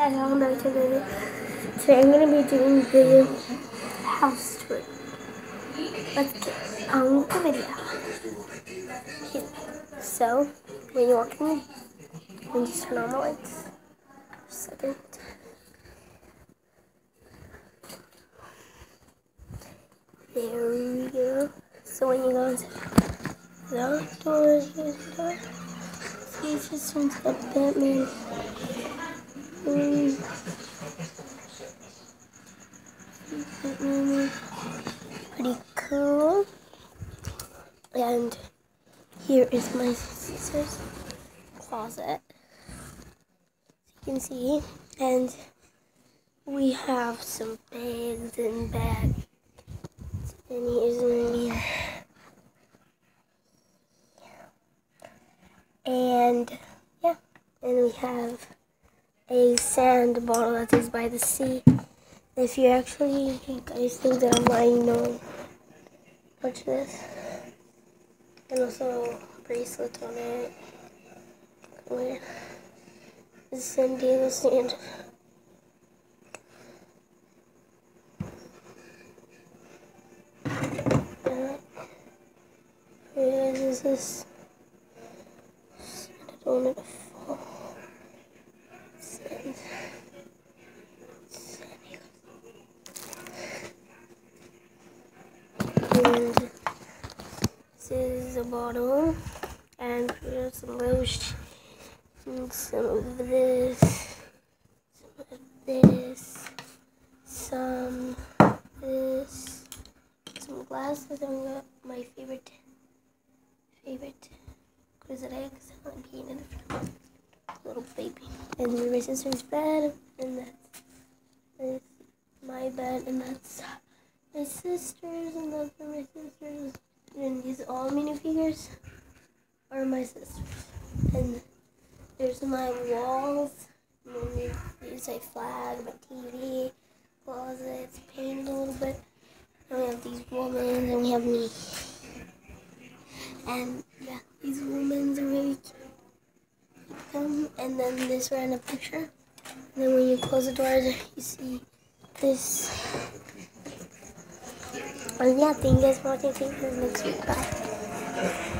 guys, welcome back to the video. Today I'm going to be doing the house tour. Let's get on with the video. Okay. So, when you walk in, you just turn on the lights. Second. There we go. So when you go into the outdoors, you see it's just turns up Batman. Pretty cool. And here is my sister's closet. As you can see. And we have some bags and bags. And here's me. And yeah, and we have a sand bottle that is by the sea. If you actually guys think that I'm lying, no. Watch this. And also bracelet on it. Where is San Diego sand? Where is this? I don't it to fall. Sand. And this is a bottle. And here's some lotion. And some of this. Some of this. Some this. Some glasses. And got my favorite favorite crozet eggs. I'm peeing in the little baby. And my sister's bed. And that's my bed. And that's my sisters and those are my sisters. And these all minifigures are my sisters. And there's my walls. And then there's a flag, my TV, closets, painted a little bit. And we have these women, and we have me. And yeah, these women are really cute. Um, and then this random picture. And then when you close the doors, you see this and yeah, thank you guys for watching. See you next week. Bye.